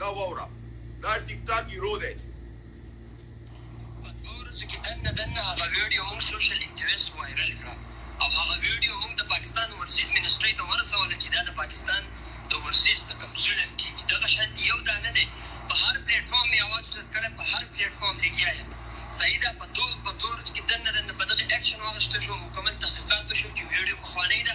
دا وورا دا ټیک ټاک هیرو دی ورځو کې دنه دنه هغه ویډیو موږ سوشل اکټیویست وایرل کړه او هغه ویډیو موږ د پاکستان ورسیز منسټرۍ ته ورسوله چې دا د پاکستان د ورسیز ته کوم ظلم کېږي دغه شان یو دانه دی په هر پلیټ فارم مې اواز شروع کړی په هر پلیټ فارم لګیا یم صحیح ده په دو په دو ورځ کې دنه دنه په دغه اکشن واغشته شو مکمل تحقیقات وشو چې ویډیو پخوانۍ ده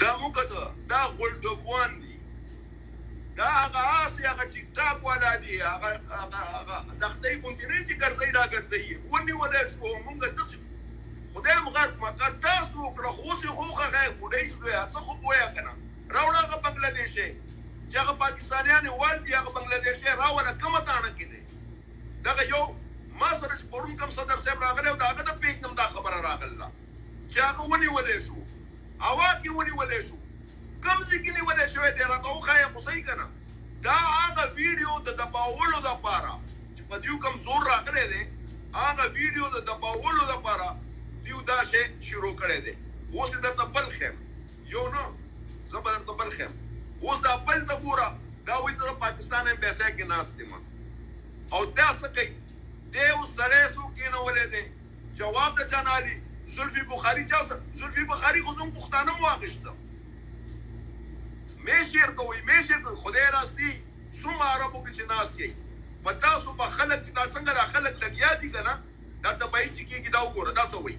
دا مو کته دا غول ډبوان دي دا هغه اسي هغه ټیک ټاک والا دي هغه هغه دختې غونډې نه چې ګرځي دا ګرځي ونی ولې شو مونږ تاسو خدای مغرق مکه تاسو کړه خو سي خو هغه ګډې شوې اسه خو بویا کنه راوړه هغه بنگلاديشي چې هغه پاکستانيان وال دي هغه بنگلاديشي راوړه کومه تانه کې دي دغه یو ما سره پرون کوم صدر صاحب راغلی او داغه د پیج نم دا خبره راغله چې هغه ونیول شو هوا کې ونیول شو کوم ځای کې نیول شوی دی راته وښایه خو صحیح که نه دا هغه ویډیو د دباولو دپاره چې په دیو کوم زور راغلی دی هغه ویډیو د دباولو دپاره دیو دا شی شروع کړی دی اوس یې درته بل ښیم یو نه زه به درته بل ښیم اوس دا بل ته ګوره دا وایي زه د پاکستان امبیسۍ کې ناست یم او دا څه کوي دی اوس سړی څوک کېنولی دی جواب د جنالي زلفي بخاري چا سره زلفي بخاري خو زموږ پښتانه مو واغشته مې شیر کوي مې شیر کوي خدای راستي څومره عربو کې چې ناس یې په تاسو په خلک چې دا څنګه دا خلک لګیا دي که نه دا تباهي چې کېږي دا وګوره دا څه وایي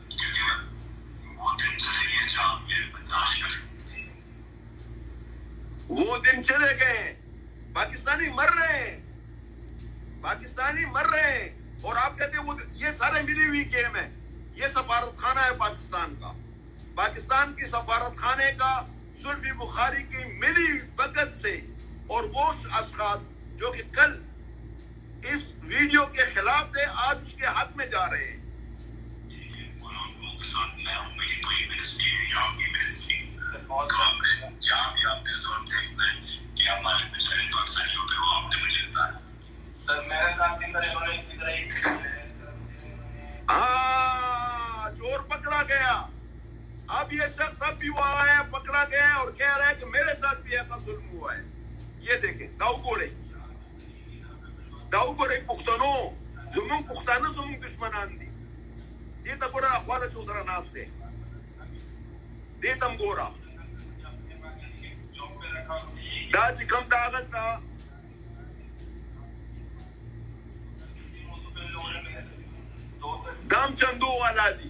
وہ دن چلے گئے پاکستانی مر رہے ہیں پاکستانی مر رہے ہیں اور آپ کہتے ہیں یہ سارے ملی ہوئی گیم ہے یہ سفارت خانہ ہے پاکستان کا پاکستان کی سفارت خانے کا سلفی بخاری کی ملی بگت سے اور وہ اشخاص جو کہ کل اس ویڈیو کے خلاف تھے آج اس کے حق میں جا رہے ہیں کیا پکڑا گیا اب یہ شخص اب بھی وہاں ہے پکڑا گیا اور کہہ رہا ہے کہ میرے ساتھ بھی ایسا ظلم ہوا ہے یہ دیکھیں داؤ کو رہی دا وګورئ پښتنو زمونږ پښتانه زمونږ دشمنان دي دې ته ګوره خواله چې سره ناست دی دې ته هم ګوره دا چې کوم دا هغلته دام چندو والا دي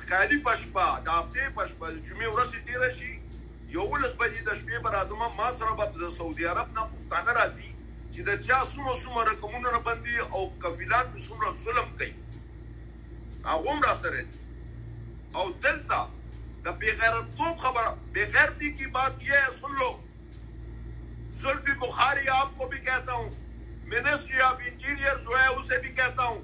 ښکالي په شپه، د هفتې په شپه، د جمعې ورځ تېره شي، یوولس بجې د شپې به راځم، ما سره به د سعودي عرب نه پښتانه راځي چې د چا څومره څومره رقمونه نه بندي او کفیلان مې څومره ظلم کوي هغه هم راسره دي او دلته د بغیرت توب خبره بغیرتی کی بات یې سن لو زلفی بخاری آپ کو بھی کہتا ہوں منسٹری آف انٹیریئر جو ہے اسے بھی کہتا ہوں